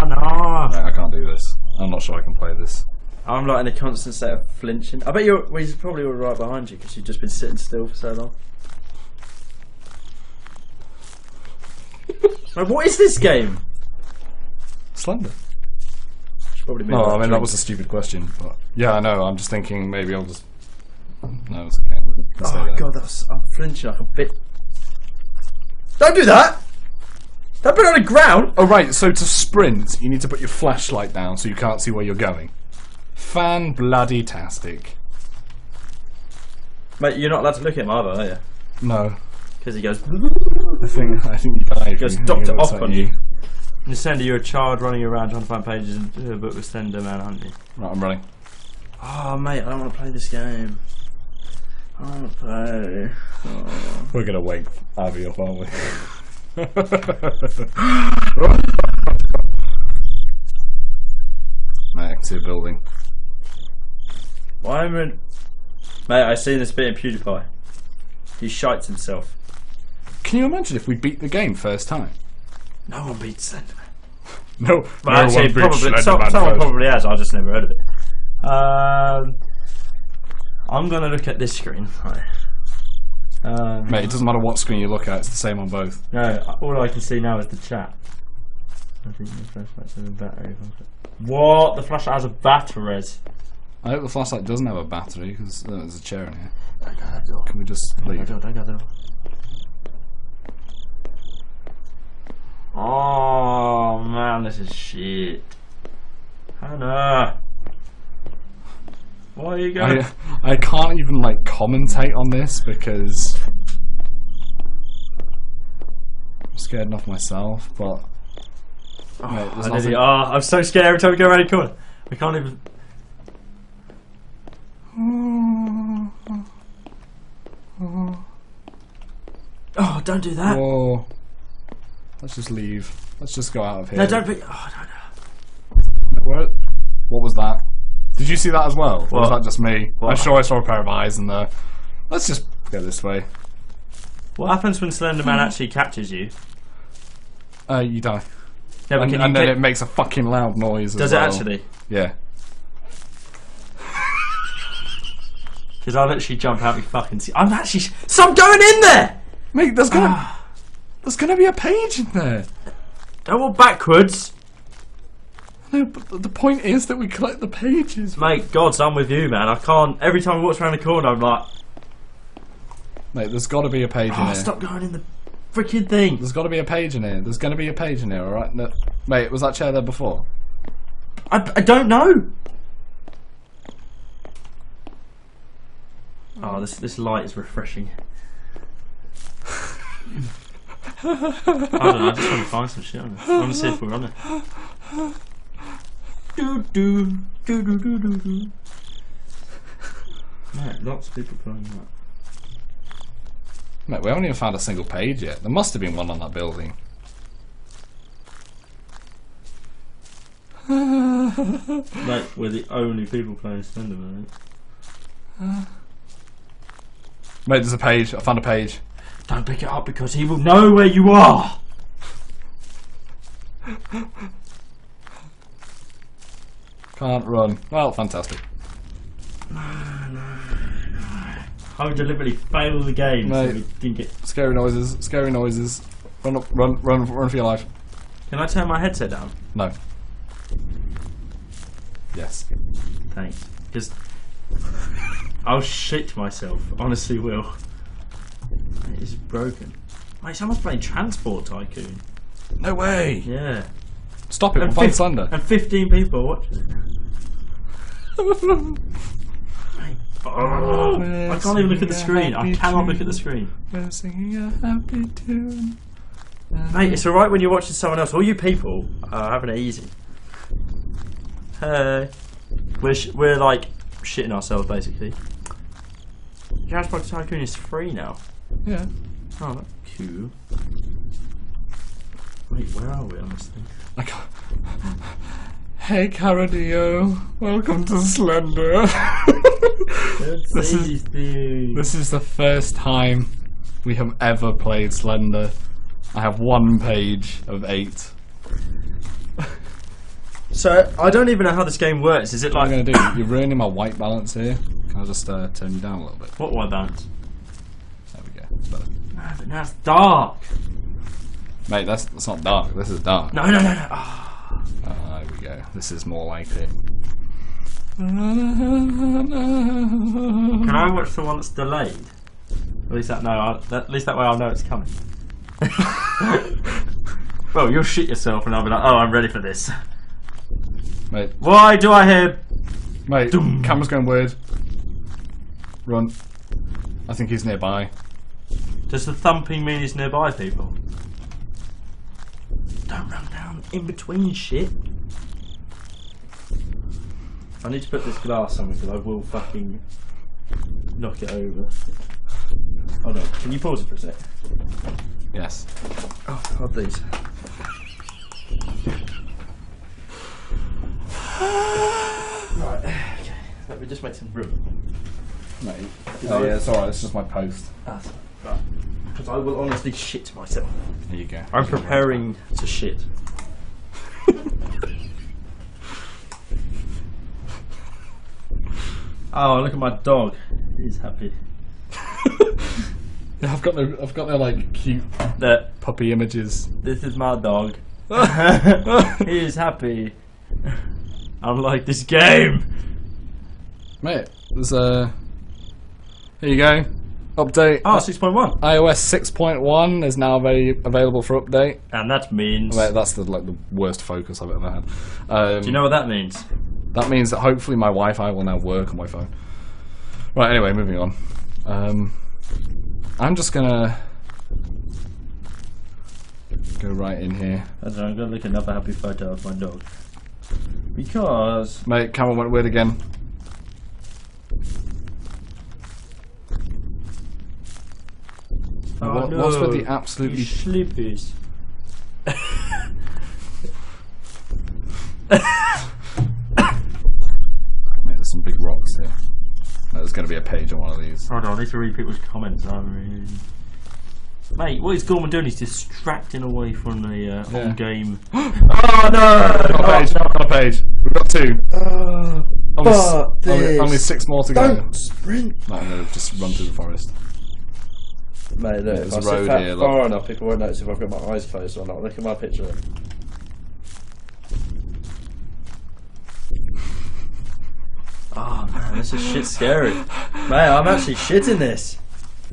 I know. Mate, I can't do this. I'm not sure I can play this. I'm like in a constant state of flinching. I bet you're. Well, he's probably all right behind you because you've just been sitting still for so long. Like, what is this game? Slender. Should probably No, I mean that was a stupid question, but yeah, I know. I'm just thinking maybe I'll just. No, it's okay. we can Oh that. god, that's I'm flinching like a bit. Don't do that. Don't put it on the ground. Oh right, so to sprint, you need to put your flashlight down so you can't see where you're going. Fan bloody tastic. Mate, you're not allowed to look at him either, are you? No, Because he goes. I think I think you die. if Goes you- Doctor it looks Ock like on you. And Slender, you're a child running around trying to find pages in a book with Slender Man, aren't you? Right, I'm running. Oh, mate, I don't want to play this game. I don't want to play. Oh. We're gonna wake Abby up, aren't we? Mate, I can see a building. Why am I... Mate, I seen this bit in PewDiePie. He shites himself. Can you imagine if we beat the game first time? No one beats Slender Man. No, Well, actually, probably, some, someone probably has, I just never heard of it. Um, I'm going to look at this screen. Right. Um, Mate, it doesn't matter what screen you look at; it's the same on both. No, all I can see now is the chat. I think the flashlight has a battery. What? The flashlight has a battery. I hope the flashlight doesn't have a battery because uh, there's a chair in here. Don't go that door. Can we just leave? don't go that. Oh man, this is shit. Hannah! Why are you going? I I can't even like commentate on this because I'm scared enough myself. But oh, mate, there's I nothing... oh, I'm so scared every time we go around the corner. We can't even. Oh, don't do that. Whoa. Let's just leave. Let's just go out of here. No, don't be. Oh, no, no. Where, what was that? Did you see that as well? Or was that just me? What? I'm sure I saw a pair of eyes in there. Let's just go this way. What happens when Slender Man actually catches you? Uh, you die. Yeah, but And, can and then pick- it makes a fucking loud noise. Does as it well. actually? Yeah. Because I'll literally jump out my fucking seat. I'm actually. Stop going in there! Mate, there's gonna Ah. there's gonna be a page in there. Don't walk backwards. No, but the- the point is that we collect the pages. Mate, God's I'm with you, man. I can't. Every time I walk around the corner, I'm like, Mate, there's got to be a page in oh, here. stop going in the freaking thing. There's got to be a page in here. There's going to be a page in here, all right? No, mate, was that chair there before? I, I don't know. Oh, this this light is refreshing. I don't know. I just want to find some shit on it. I want to see if we're on it. Do do do do do do do. Right, lots of people playing that. Mate, we haven't even found a single page yet. There must have been one on that building. Like we're the only people playing Slenderman. Mate, there's a page. I found a page. Don't pick it up because he will know where you are. Can't run. Well, fantastic. I would deliberately fail the game so we didn't get. Scary noises. Scary noises. Run up. Run. Run. Run for your life. Can I turn my headset down? No. Yes. Thanks. Because I'll shit myself. Honestly, will. It is broken. Mate, someone's playing Transport Tycoon. No way. Yeah. Stop it. And, We'll find fif- Slender. and 15 people are watching it. Mate. Oh, I can't even look at the screen. I cannot look at the screen. We're singing a happy tune. Mate, it's alright when you're watching someone else. All you people are having it easy. Hey. We're, we're like shitting ourselves basically. Jazzbox Tycoon is free now. Yeah. Oh, that's cool. Wait, where are we on this thing? I can't. Hey, Caradio. Welcome to Slender. this is this is the first time we have ever played Slender. I have one page of eight. So I don't even know how this game works. Is it What like I'm gonna do? You're ruining my white balance here. Can I just uh, turn you down a little bit? what white balance? There we go. It's better. No, but now it's dark. Mate, that's that's not dark. This is dark. No, no, no, no. Ah. Ah, there we go. This is more like it. Can I watch the one that's delayed? At least that no. I, that, at least that way I'll know it's coming. well, you'll shit yourself, and I'll be like, "Oh, I'm ready for this." Mate, Why do I hear? mate, Dum. camera's going weird. Run. I think he's nearby. Does the thumping mean he's nearby, people? Don't run down in between shit. I need to put this glass on because I will fucking knock it over. Hold on, can you pause it for a sec? Yes. Oh, God, these. right, okay. Let me just make some room. Mate. Oh yeah, it's alright. It's just my post. Ah, That's right. Because I will honestly shit myself. There you go. I'm preparing to shit. Oh, look at my dog. He's happy. Yeah, I've got the I've got their like cute That puppy images. this is my dog. he is happy. Unlike this game. Mate, there's a. Here you go. Update. Oh, 6.1. iOS 6.1 is now very available for update. And that means. Mate, that's the like the worst focus I've ever had. Um, Do you know what that means? That means that hopefully my Wi-Fi will now work on my phone. Right. Anyway, moving on. Um, I'm just gonna go right in here. I don't know, I'm gonna look at another happy photo of my dog. Because. Mate, camera went weird again. Oh, what- What's with the absolutely sleepies. page on one of these. Hold on, I need to read people's comments. I mean, mate, what is Gorman doing? He's distracting away from the uh, Yeah. on game. oh no! Got a page. Got a page. We've got two. only, s- fuck only, only six more to go. Don't sprint, No, I'm going to just run through the forest. mate. Look, there's if a I sit road here, far enough, people won't notice if I've got my eyes closed or not. Look at my picture. Oh man, this is shit scary. Mate, I'm actually shitting this.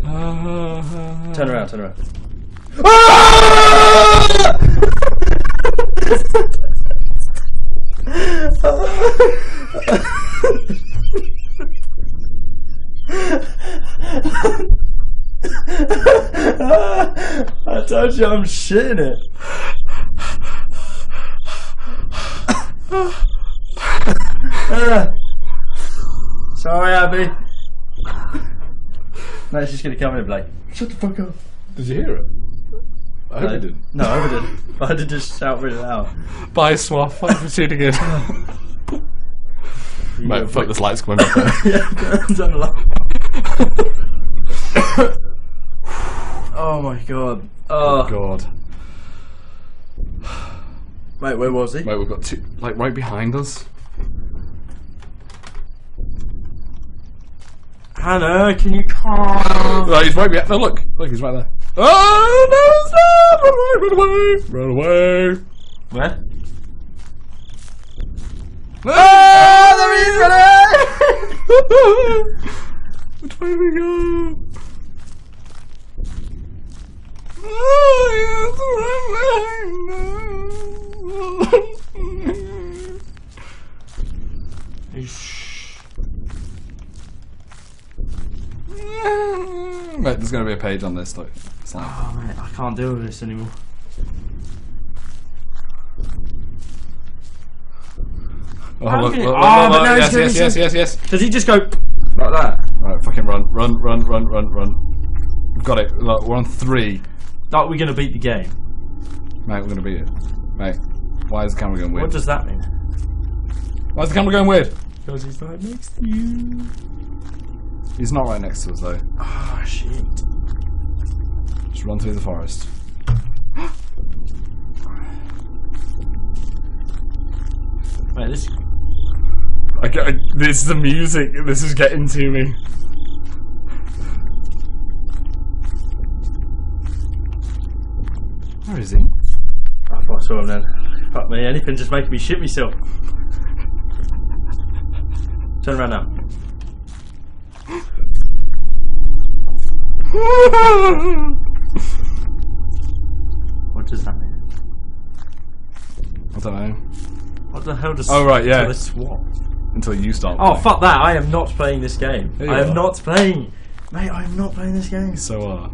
Turn around, turn around. Ah! I told you I'm shitting it. Ah. Sorry, Abby. No, she's gonna come in and be like, shut the fuck up. Did you hear it? I hope No, you didn't. No, I didn't. I had to just shout really loud. Bye, Swaff. Thanks for tuning in. Mate, fuck this light's coming up there. yeah, turn the light. oh my god. Oh, oh, God. mate, where was he? Mate, we've got two, like right behind us. Hannah, can you come? Right, he's right behind. No, look, look, he's right there. Oh no, stop! Run away! Run away! Where? Ah, there he is! Which way do we go? Oh, yes. Mate, there's going to be a page on this. Like, Oh mate, I can't deal with this anymore. oh, How look, can look, it- look, Oh, look, but yes, yes, yes, yes, yes. Does he just go like that? Right, fucking run, run, run, run, run, run. We've got it. Look, we're on three. Like we're gonna beat the game? Mate, we're gonna beat it. Mate, why is the camera going weird? What does that mean? Why is the camera going weird? Because he's right next to you. He's not right next to us though. Oh shit. Just run through the forest. Mate, this I get, I, this is the music. This is getting to me. Where is he? I thought I saw him then. Fuck me, anything just making me shit myself. Turn around now. What does that mean? I don't know. What the hell does Oh, right, yeah. the swap? Until you start. Oh playing. fuck that! I am not playing this game. There you I am not playing, mate. I am not playing this game. So, uh.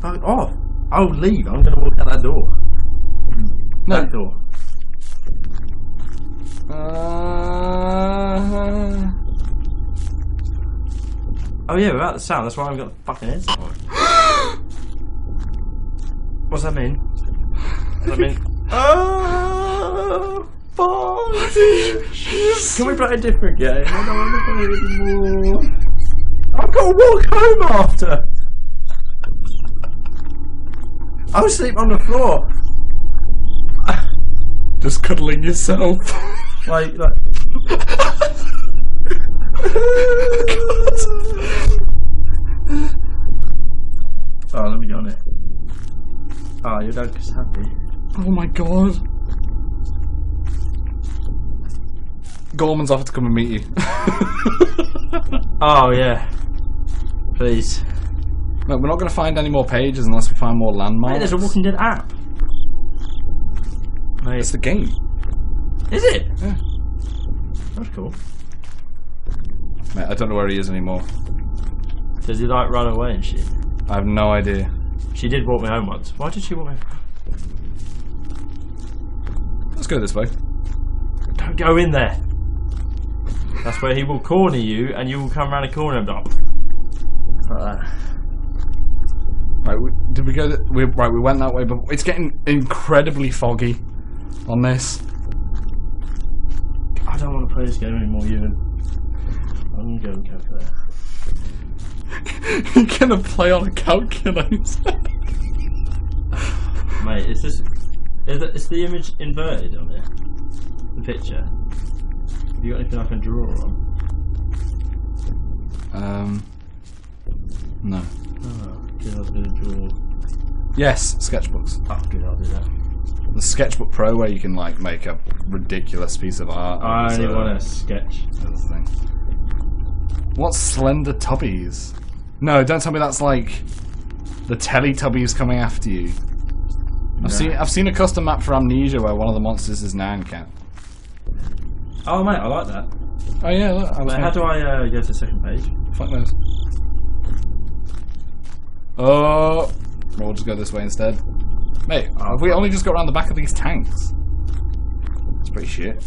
Fuck off! I'll leave. I'm gonna walk out that door. No. That door. Uh, Oh yeah, without the sound. That's why I've got the fucking headset on. What's that mean? What's that mean? Oh! Can we play a different game? I don't want to play anymore. I've got to walk home after. I'll sleep on the floor. just cuddling yourself. Like, like. oh, let me get on it. Oh, your dog is happy. oh my god. Gorman's offered to come and meet you. Oh yeah. Please. no, we're not going to find any more pages unless we find more Mate, landmarks. there's a Walking Dead app. Mate, It's the game. is it? Yeah. That's cool. Mate, I don't know where he is anymore. Does he like run away and shit? I have no idea. She did walk me home once. Why did she walk me? Let's go this way. Don't go in there. That's where he will corner you, and you will come around a corner and be like, like that. Right, we, did we go? Th- we, right, we went that way, but it's getting incredibly foggy on this. I don't want to play this game anymore, Ewen. I'm gonna go go. You're gonna play on a calculator. Mate, is this is the, is the image inverted on it? The picture. Have you got anything I can draw on? um, no. Oh, good, I was gonna draw. Yes, sketchbooks. Oh, good, I'll do that. The Sketchbook Pro, where you can like make a ridiculous piece of art. I only want to sketch. is the thing. What's Slender Tubbies? No, don't tell me that's like the Teletubbies coming after you. I've No. seen I've seen a custom map for Amnesia where one of the monsters is Nyan Cat. Oh, mate, I like that. Oh yeah, look, I Mate, how do I uh, go to the second page? Fuck knows. Oh, we'll just go this way instead. Mate, Oh, have we only just got around the back of these tanks? It's pretty shit.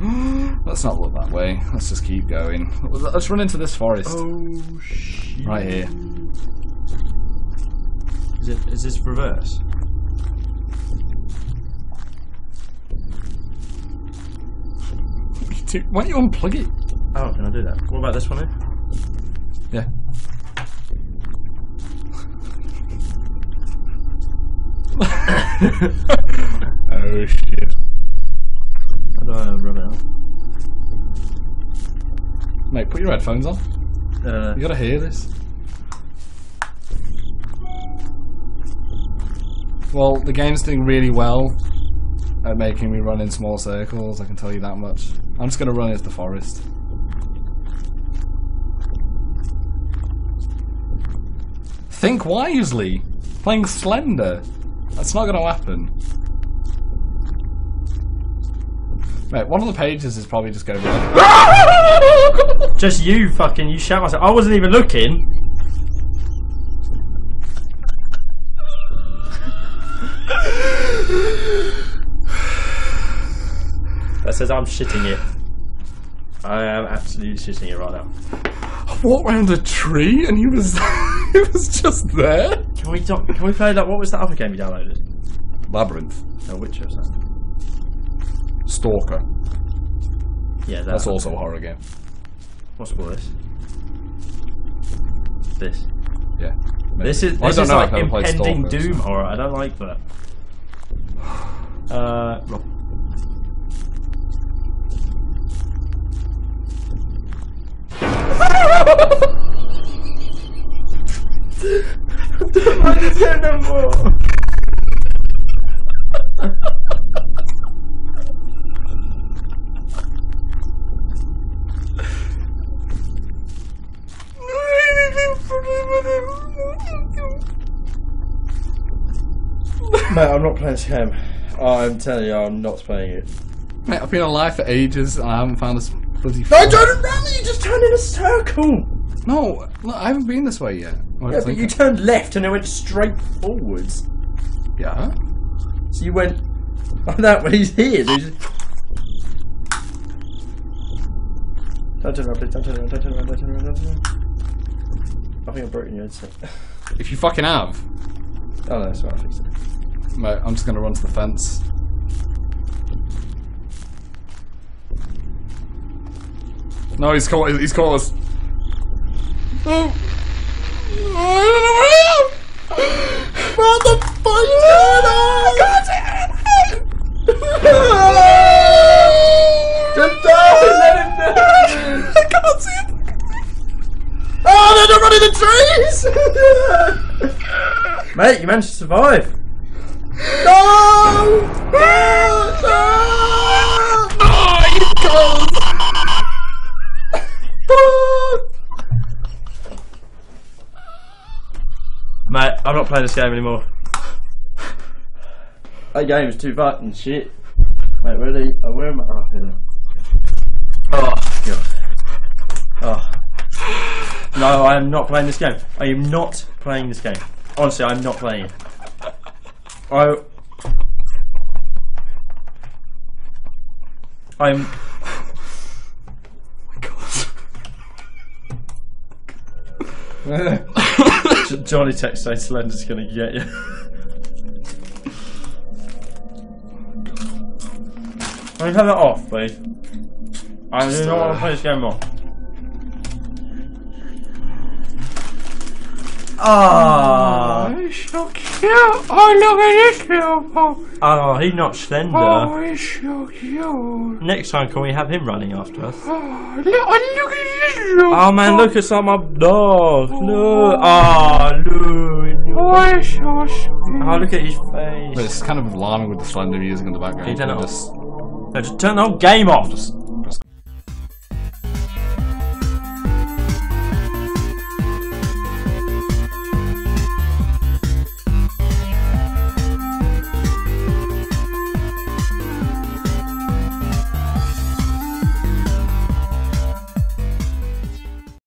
Let's not look that way. Let's just keep going. Let's run into this forest. Oh shit! Right here. Is it? Is this reverse? Dude, Why don't you unplug it? Oh, can I do that? What about this one here? Yeah. oh shit. How do I rub it out? Mate, put your headphones on. Uh, You gotta hear this. Well, the game's doing really well at making me run in small circles, I can tell you that much. I'm just gonna run into the forest. Think wisely! Playing Slender! That's not gonna happen. Mate, one of the pages is probably just going to be just you fucking you shout myself. I wasn't even looking. that says I'm shitting it. I am absolutely shitting it right now. walk round a tree and he was he was just there. Can we do- can we play that? What was that other game you downloaded? Labyrinth. No Witcher or something. Stalker. Yeah, that. That's also a horror game. What's all this? This. Yeah. maybe. This is I this don't is know, like I've impending Stalker, so- doom horror. I don't like that. Uh, Rob. Don't mind his hair no more. Mate, I'm not playing this game. I'm telling you, I'm not playing it. Mate, I've been alive for ages and I haven't found this bloody. No, turn around! You just turned in a circle! No, look, I haven't been this way yet. What Yeah, but you turned left and it went straight forwards. Yeah. So you went like that when he's here. So just... Don't turn around, please. Don't turn around, don't turn around, don't turn around, don't turn around. I think I've broken your headset. If you fucking have, Oh no, that's right, I fixed it. Mate, I'm just gonna run to the fence. No, he's caught. He's caught us. Oh. Oh, I don't know where I am. What the fuck is going on? Just die! Let him die! I can't see it. Oh, they're not running the trees! Mate, you managed to survive. No! No! No! Oh, cold. Mate, I'm not playing this game anymore. That game is too fucking shit. Mate, where, are you, uh, where am I? Oh, here. oh, God. Oh. No, I am not playing this game. I am not playing this game. Honestly, I'm not playing it. I. I'm. J- Johnny text saying Slender's gonna get you. Can you have that off, please? I do not want to play this game more. Ah! he's so cute. Oh, look at this little pup. Oh, he's not Slender. Oh, he's so cute. Next time, can we have him running after us? Oh, look, oh, look at this little Oh man, look at some of my dog. Look. Oh, look. Oh, he's so sweet. Oh, look at his But face. it's kind of alarming with the Slender music in the background. Can you turn it Just- No, just turn the whole game off. Just